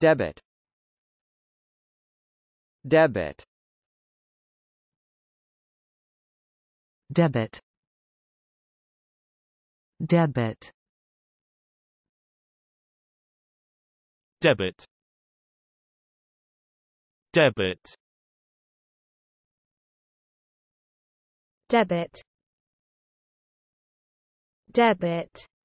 debit. Debit. Debit. Debit. Debit. Debit. Debit. Debit.